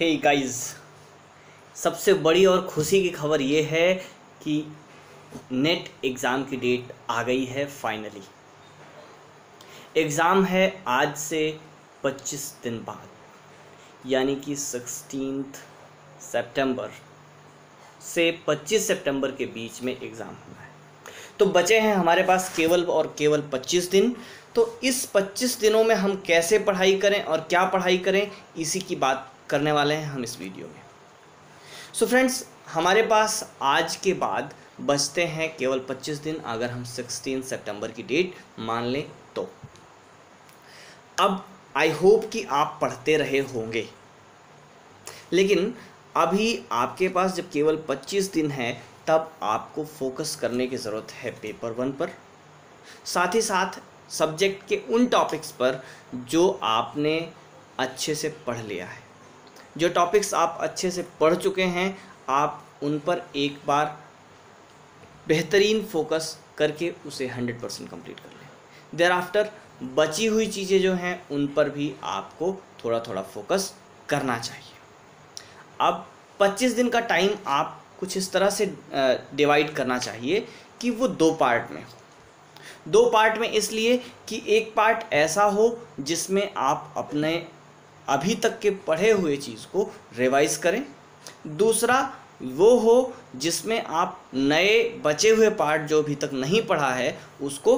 हे hey guys सबसे बड़ी और खुशी की खबर ये है कि नेट एग्ज़ाम की डेट आ गई है फाइनली एग्ज़ाम है आज से 25 दिन बाद, यानी कि सिक्सटीन सितंबर से 25 सितंबर के बीच में एग्ज़ाम होना है। तो बचे हैं हमारे पास केवल और केवल 25 दिन तो इस 25 दिनों में हम कैसे पढ़ाई करें और क्या पढ़ाई करें, इसी की बात करने वाले हैं हम इस वीडियो में। सो so फ्रेंड्स हमारे पास आज के बाद बचते हैं केवल 25 दिन, अगर हम 16 सितंबर की डेट मान लें तो। अब आई होप कि आप पढ़ते रहे होंगे। लेकिन अभी आपके पास जब केवल 25 दिन है, तब आपको फोकस करने की ज़रूरत है पेपर वन पर। साथ ही साथ सब्जेक्ट के उन टॉपिक्स पर जो आपने अच्छे से पढ़ लिया है। जो टॉपिक्स आप अच्छे से पढ़ चुके हैं, आप उन पर एक बार बेहतरीन फोकस करके उसे हंड्रेड परसेंट कंप्लीट कर लें। देर आफ्टर बची हुई चीज़ें जो हैं, उन पर भी आपको थोड़ा थोड़ा फोकस करना चाहिए। अब 25 दिन का टाइम आप कुछ इस तरह से डिवाइड करना चाहिए कि वो दो पार्ट में हो। दो पार्ट में इसलिए कि एक पार्ट ऐसा हो जिसमें आप अपने अभी तक के पढ़े हुए चीज़ को रिवाइज करें। दूसरा वो हो जिसमें आप नए बचे हुए पार्ट जो अभी तक नहीं पढ़ा है उसको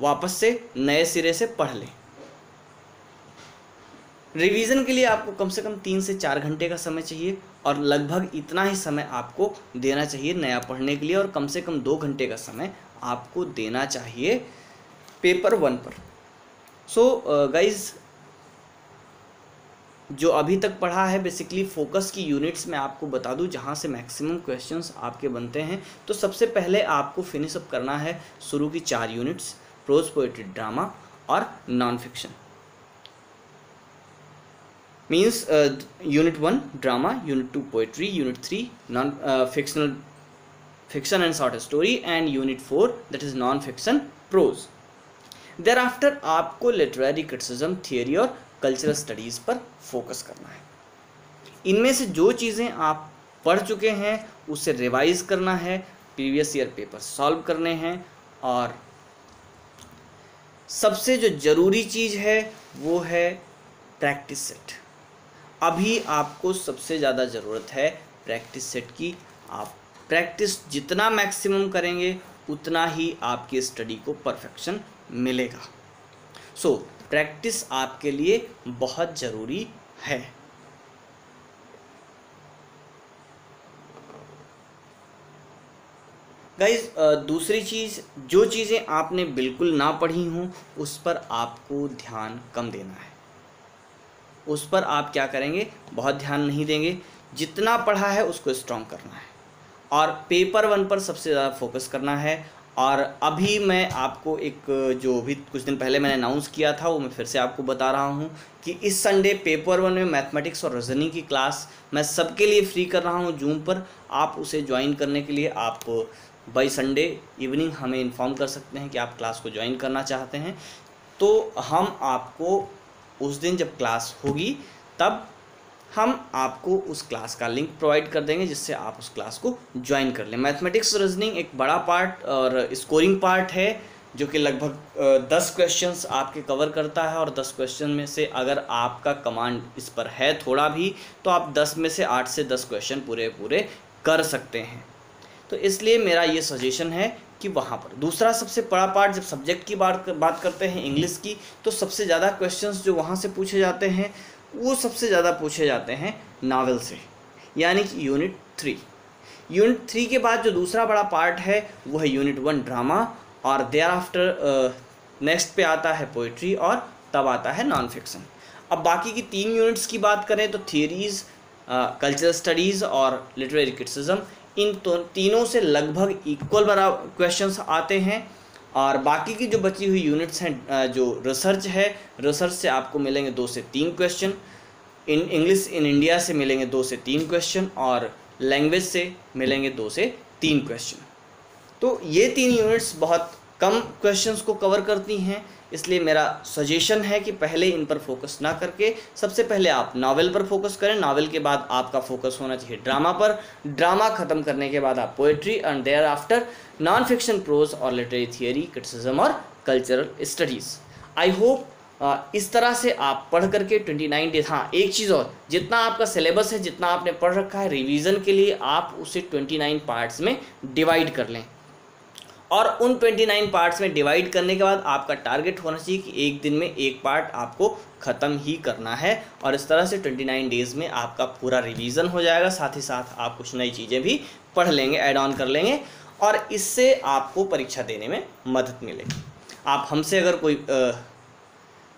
वापस से नए सिरे से पढ़ लें। रिवीजन के लिए आपको कम से कम तीन से चार घंटे का समय चाहिए और लगभग इतना ही समय आपको देना चाहिए नया पढ़ने के लिए और कम से कम दो घंटे का समय आपको देना चाहिए पेपर वन पर। सो गाइज़ uh, जो अभी तक पढ़ा है बेसिकली फोकस की यूनिट्स में आपको बता दूँ, जहाँ से मैक्सिमम क्वेश्चंस आपके बनते हैं। तो सबसे पहले आपको फिनिश अप करना है शुरू की चार यूनिट्स प्रोज पोइट्री ड्रामा और non fiction means unit one drama unit two poetry unit three non fictional fiction and short story and unit four that is non fiction prose thereafter आपको literary criticism theory और cultural studies पर focus करना है। इनमें से जो चीज़ें आप पढ़ चुके हैं उसे रिवाइज करना है प्रीवियस ईयर पेपर सॉल्व करने हैं और सबसे जो ज़रूरी चीज़ है वो है प्रैक्टिस सेट अभी आपको सबसे ज़्यादा ज़रूरत है प्रैक्टिस सेट की। आप प्रैक्टिस जितना मैक्सिमम करेंगे उतना ही आपकी स्टडी को परफेक्शन मिलेगा। सो so, प्रैक्टिस आपके लिए बहुत ज़रूरी है। गाइज़ दूसरी चीज़, जो चीज़ें आपने बिल्कुल ना पढ़ी हों, उस पर आपको ध्यान कम देना है। उस पर आप क्या करेंगे, बहुत ध्यान नहीं देंगे। जितना पढ़ा है, उसको स्ट्रॉन्ग करना है। और पेपर वन पर सबसे ज़्यादा फोकस करना है। और अभी मैं आपको एक, जो भी कुछ दिन पहले मैंने अनाउंस किया था, वो मैं फिर से आपको बता रहा हूँ कि इस संडे पेपर वन में मैथमेटिक्स और रीजनिंग की क्लास मैं सबके लिए फ्री कर रहा हूँ जूम पर। आप उसे ज्वाइन करने के लिए आप बाई संडे इवनिंग हमें इन्फॉर्म कर सकते हैं कि आप क्लास को ज्वाइन करना चाहते हैं। तो हम आपको उस दिन जब क्लास होगी, तब हम आपको उस क्लास का लिंक प्रोवाइड कर देंगे, जिससे आप उस क्लास को ज्वाइन कर लें। मैथमेटिक्स रीजनिंग एक बड़ा पार्ट और स्कोरिंग पार्ट है, जो कि लगभग दस क्वेश्चंस आपके कवर करता है, और दस क्वेश्चन में से अगर आपका कमांड इस पर है थोड़ा भी तो आप दस में से आठ से दस क्वेश्चन पूरे पूरे कर सकते हैं। तो इसलिए मेरा ये सजेशन है कि वहाँ पर। दूसरा सबसे बड़ा पार्ट जब सब्जेक्ट की बात बात करते हैं इंग्लिश की तो सबसे ज़्यादा क्वेश्चंस जो वहाँ से पूछे जाते हैं वो सबसे ज़्यादा पूछे जाते हैं नावल से यानी कि यूनिट थ्री। यूनिट थ्री के बाद जो दूसरा बड़ा पार्ट है वो है यूनिट वन ड्रामा और देयर आफ्टर नेक्स्ट पे आता है पोइट्री और तब आता है नॉन फिक्सन अब बाकी की तीन यूनिट्स की बात करें तो थियरीज़ कल्चरल स्टडीज़ और लिटरेरी क्रिटिसिज्म इन तो, तीनों से लगभग इक्वल बड़ा क्वेश्चंस आते हैं। और बाकी की जो बची हुई यूनिट्स हैं जो रिसर्च है रिसर्च से आपको मिलेंगे दो से तीन question in English in India से मिलेंगे दो से तीन क्वेश्चन और लैंग्वेज से मिलेंगे दो से तीन क्वेश्चन तो ये तीन यूनिट्स बहुत कम क्वेश्चंस को कवर करती हैं, इसलिए मेरा सजेशन है कि पहले इन पर फोकस ना करके, सबसे पहले आप नावल पर फोकस करें नावल के बाद आपका फोकस होना चाहिए ड्रामा पर. ड्रामा ख़त्म करने के बाद आप poetry and thereafter non fiction prose और लिटरेरी थियरी क्रिटिसिज्म और कल्चरल स्टडीज़ आई होप इस तरह से आप पढ़ करके ट्वेंटी नाइन डेज़ हाँ एक चीज़ और जितना आपका सिलेबस है जितना आपने पढ़ रखा है रिवीजन के लिए आप उसे ट्वेंटी नाइन पार्ट्स में डिवाइड कर लें। और उन ट्वेंटी नाइन पार्ट्स में डिवाइड करने के बाद आपका टारगेट होना चाहिए कि एक दिन में एक पार्ट आपको ख़त्म ही करना है और इस तरह से ट्वेंटी नाइन डेज़ में आपका पूरा रिवीजन हो जाएगा। साथ ही साथ आप कुछ नई चीज़ें भी पढ़ लेंगे ऐड ऑन कर लेंगे और इससे आपको परीक्षा देने में मदद मिलेगी। आप हमसे अगर कोई आ,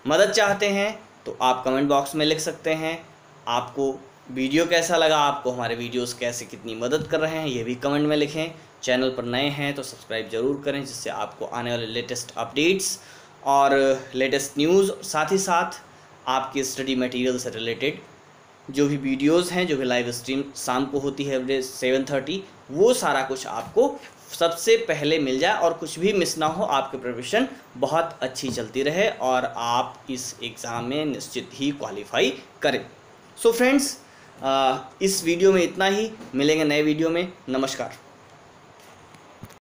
मदद चाहते हैं तो आप कमेंट बॉक्स में लिख सकते हैं, आपको वीडियो कैसा लगा, आपको हमारे वीडियोस कैसे कितनी मदद कर रहे हैं, ये भी कमेंट में लिखें। चैनल पर नए हैं तो सब्सक्राइब ज़रूर करें, जिससे आपको आने वाले लेटेस्ट अपडेट्स और लेटेस्ट न्यूज़ साथ ही साथ आपके स्टडी मटेरियल से रिलेटेड जो भी वीडियोस हैं, जो भी लाइव स्ट्रीम शाम को होती है एवरेज सेवन थर्टी वो सारा कुछ आपको सबसे पहले मिल जाए और कुछ भी मिस ना हो, आपकी प्रिपरेशन बहुत अच्छी चलती रहे और आप इस एग्ज़ाम में निश्चित ही क्वालिफाई करें। सो so फ्रेंड्स इस वीडियो में इतना ही। मिलेंगे नए वीडियो में। नमस्कार।